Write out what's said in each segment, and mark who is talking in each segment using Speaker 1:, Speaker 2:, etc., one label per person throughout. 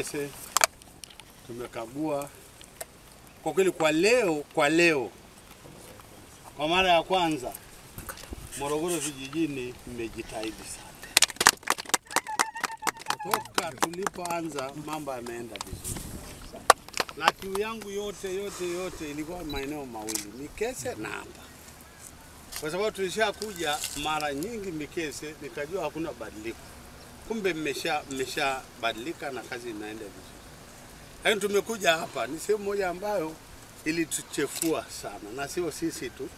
Speaker 1: Mikese, tumekagua kwa kweli. Kwa leo, kwa leo, kwa mara ya kwanza Morogoro vijijini mmejitahidi sana. Toka tulipoanza mambo yameenda vizuri, na kiu yangu yote yote yote ilikuwa maeneo mawili, Mikese na hapa, kwa sababu tulishakuja mara nyingi Mikese, nikajua hakuna badiliko kumbe mmesha mmeshabadilika na kazi inaenda vizuri. Lakini tumekuja hapa, ni sehemu moja ambayo ilituchefua sana, na sio sisi tu.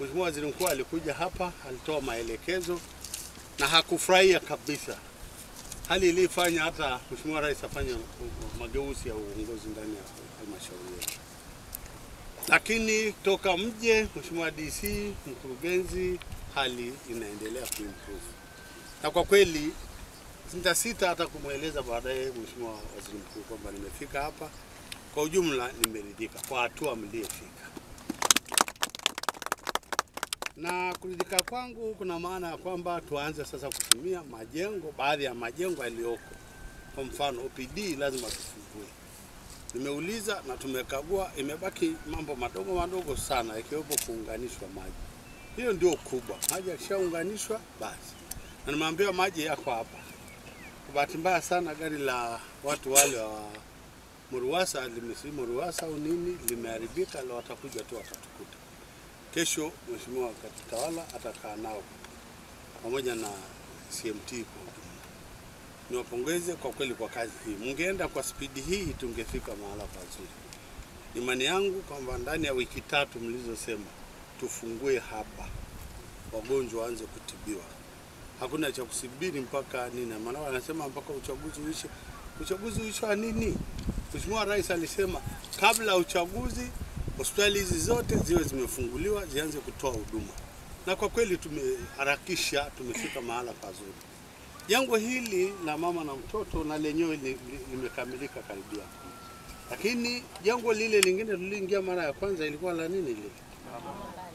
Speaker 1: Mheshimiwa Waziri Mkuu alikuja hapa, alitoa maelekezo na hakufurahia kabisa, hali iliyofanya hata Mheshimiwa Rais afanye mageuzi ya uongozi ndani ya halmashauri yetu. Lakini toka mje, Mheshimiwa DC, mkurugenzi, hali inaendelea kuimprove na kwa kweli sitasita hata kumweleza baadaye Mheshimiwa Waziri Mkuu kwamba nimefika hapa. Kwa ujumla nimeridhika kwa hatua mliyefika, na kuridhika kwangu kuna maana ya kwamba tuanze sasa kutumia majengo, baadhi ya majengo yaliyoko. Kwa mfano OPD lazima tufungue. Nimeuliza na tumekagua, imebaki mambo madogo madogo sana, ikiwepo kuunganishwa maji. Hiyo ndio kubwa, maji yakishaunganishwa basi, na nimeambiwa maji yako hapa kwa bahati mbaya sana gari la watu wale wa Muruwasa limesi Muruwasa au nini limeharibika, leo watakuja tu watatukuta. Kesho Mheshimiwa Katibu Tawala atakaa nao pamoja na CMT kwa ujumla. Niwapongeze kwa kweli kwa kazi hii. Mngeenda kwa spidi hii tungefika mahala pazuri. Imani yangu kwamba ndani ya wiki tatu mlizosema tufungue hapa, wagonjwa waanze kutibiwa hakuna cha kusubiri mpaka nini, maana wanasema mpaka uchaguzi uishe. Uchaguzi uishe wa nini? Mheshimiwa Rais alisema kabla ya uchaguzi hospitali hizi zote ziwe zimefunguliwa zianze kutoa huduma, na kwa kweli tumeharakisha, tumefika mahala pazuri. Jengo hili la mama na mtoto na lenyewe li- li- limekamilika karibia, lakini jengo lile lingine tuliingia mara ya kwanza ilikuwa la nini lile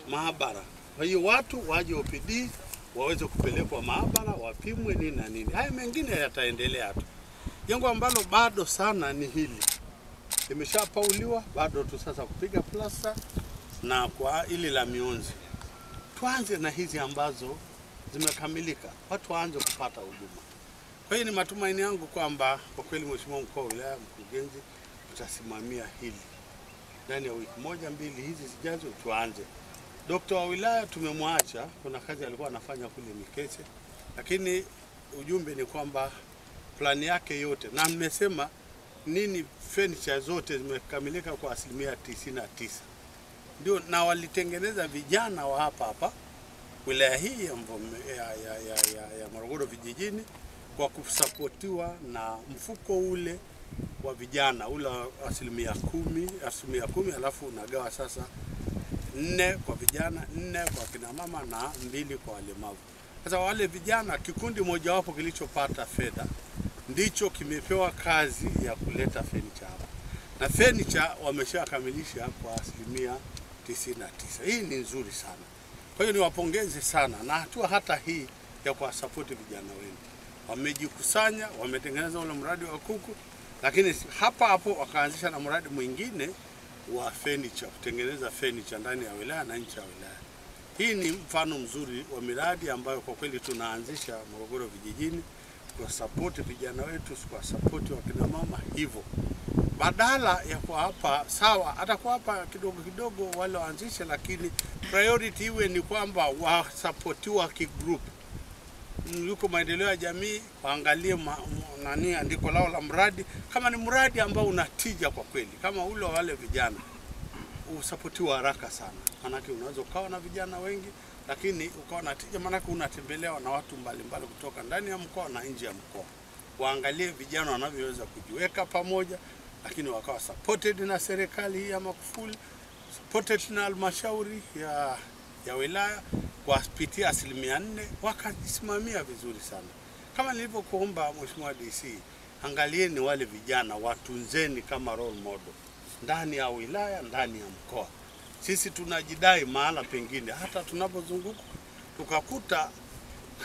Speaker 1: maabara. Kwa hiyo watu waje OPD waweze kupelekwa maabara wapimwe nini na nini. Haya mengine yataendelea tu. Jengo ambalo bado sana ni hili, limeshapauliwa, bado tu sasa kupiga plasta na kwa ili la mionzi. Tuanze na hizi ambazo zimekamilika, watu waanze kupata huduma. Kwa hiyo ni matumaini yangu kwamba kwa kweli, Mheshimiwa mkuu wa wilaya, mkurugenzi, utasimamia hili ndani ya wiki moja mbili hizi zijazo, tuanze Dokta wa wilaya tumemwacha, kuna kazi alikuwa anafanya kule Mikese, lakini ujumbe ni kwamba plani yake yote, na mmesema nini, furniture zote zimekamilika kwa asilimia tisini na tisa. Ndio, na walitengeneza vijana wa hapa hapa wilaya hii ya, ya, ya, ya, ya, ya Morogoro vijijini kwa kusapotiwa na mfuko ule wa vijana ule asilimia kumi, asilimia kumi alafu unagawa sasa nne kwa vijana, nne kwa kina mama na mbili kwa walemavu. Sasa wale vijana, kikundi mojawapo kilichopata fedha ndicho kimepewa kazi ya kuleta furniture hapa, na furniture wameshakamilisha kwa asilimia 99. Hii ni nzuri sana. Kwa hiyo niwapongeze sana, na hatua hata hii ya kuwasapoti vijana wengi, wamejikusanya, wametengeneza ule mradi wa kuku, lakini hapa hapo wakaanzisha na mradi mwingine wa furniture, kutengeneza furniture ndani ya wilaya na nje ya wilaya. Hii ni mfano mzuri wa miradi ambayo kwa kweli tunaanzisha Morogoro vijijini kwa support vijana wetu, kwa support wa kina mama hivyo, badala ya kuwapa sawa, hata kuwapa kidogo kidogo wale waanzishe, lakini priority iwe ni kwamba wasapotiwa kigroup yuko maendeleo ya jamii waangalie ma, nani andiko lao la mradi, kama ni mradi ambao unatija kwa kweli, kama ule wa wale vijana usapotiwa haraka sana, maanake unaweza ukawa na vijana wengi lakini ukawa na tija, maanake unatembelewa na watu mbalimbali kutoka ndani ya mkoa na nje ya mkoa. Waangalie vijana wanavyoweza kujiweka pamoja, lakini wakawa supported na serikali hii ya Magufuli, supported na halmashauri ya, ya wilaya kwa kupitia asilimia nne, wakajisimamia vizuri sana. Kama nilivyokuomba Mheshimiwa DC, angalieni wale vijana, watunzeni kama role model ndani ya wilaya, ndani ya mkoa. Sisi tunajidai mahala pengine, hata tunapozunguka tukakuta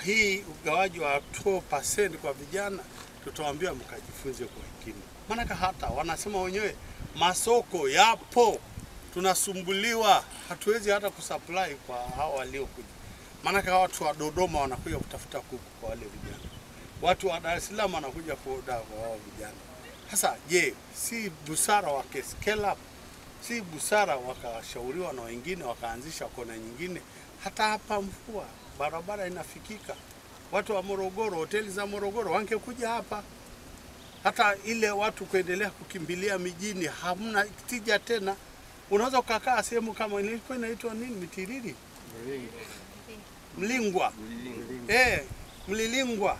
Speaker 1: hii ugawaji wa 2% kwa vijana, tutawaambia mkajifunze kwa hekima. Maanake hata wanasema wenyewe masoko yapo, tunasumbuliwa, hatuwezi hata kusupply kwa hao waliokuja. Maanake watu wa Dodoma wanakuja kutafuta kuku kwa wale vijana, watu wa Dar es Salaam wanakuja kuoda kwa wao vijana. Sasa je, si busara wake scale up? Si busara wakashauriwa na wengine wakaanzisha kona nyingine? Hata hapa Mvua barabara inafikika, watu wa Morogoro, hoteli za Morogoro wangekuja hapa hata ile watu kuendelea kukimbilia mijini hamna tija tena. Unaweza ukakaa sehemu kama ilikuwa inaitwa nini, Mitiriri, Mlingwa, eh, Mlilingwa.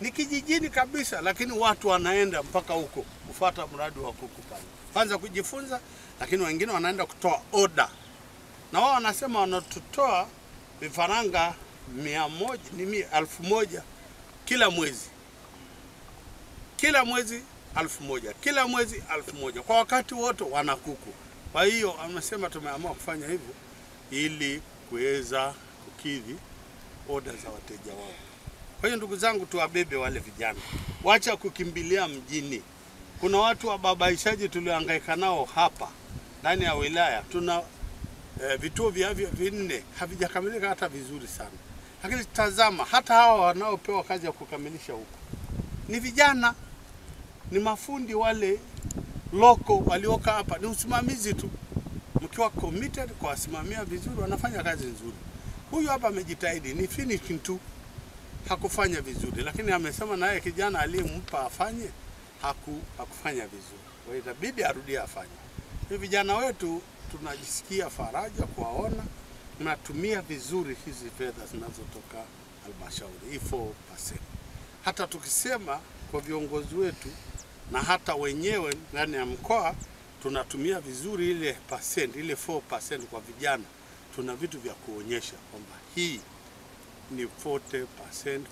Speaker 1: Ni kijijini kabisa, lakini watu wanaenda mpaka huko kufuata mradi wa kuku pale, kwanza kujifunza, lakini wengine wanaenda kutoa oda, na wao wanasema wanatutoa vifaranga mia moja ni mia elfu moja kila mwezi. Kila mwezi elfu moja kila mwezi elfu moja. Kwa wakati wote wana kuku. Kwa hiyo amesema tumeamua kufanya hivyo ili kuweza kukidhi oda za wateja wao. Kwa hiyo ndugu zangu, tuwabebe wale vijana, wacha kukimbilia mjini. Kuna watu wababaishaji tuliohangaika nao hapa ndani ya wilaya. Tuna eh, vituo vya vinne havijakamilika hata vizuri sana, lakini tazama, hata hawa wanaopewa kazi ya kukamilisha huko ni vijana, ni mafundi wale loko walioka hapa, ni usimamizi tu. Mkiwa committed kwa kuwasimamia vizuri, wanafanya kazi nzuri. Huyu hapa amejitahidi, ni finishing tu, hakufanya vizuri, lakini amesema naye kijana aliyempa afanye haku, hakufanya vizuri, kwa hiyo itabidi arudie afanye. Hivi vijana wetu tunajisikia faraja kuwaona mnatumia vizuri hizi fedha zinazotoka halmashauri hii 4%. Hata tukisema kwa viongozi wetu na hata wenyewe ndani ya mkoa tunatumia vizuri ile percent, ile 4% kwa vijana, tuna vitu vya kuonyesha kwamba hii ni 40%,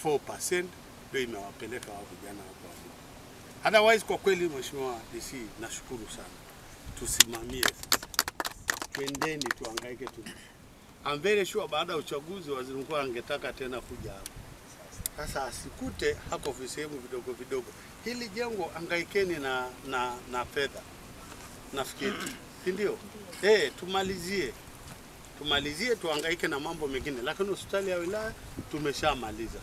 Speaker 1: 4% ndio imewapeleka wa vijana walipo. Otherwise, kwa kweli Mheshimiwa DC, nashukuru sana, tusimamie twendeni tuangaike tu. I'm very sure baada ya uchaguzi waziri mkuu angetaka tena kuja hapa sasa asikute hako visehemu vidogo vidogo. Hili jengo angaikeni na, na, na fedha nafikiri, si ndio? Eh, tumalizie tumalizie, tuangaike na mambo mengine, lakini hospitali ya wilaya tumeshamaliza,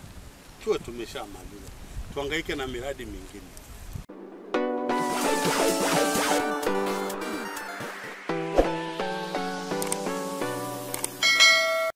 Speaker 1: tuwe tumeshamaliza, tuangaike na miradi mingine.